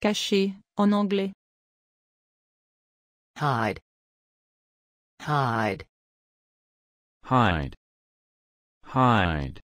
Caché, en anglais. hide, hide, hide, hide,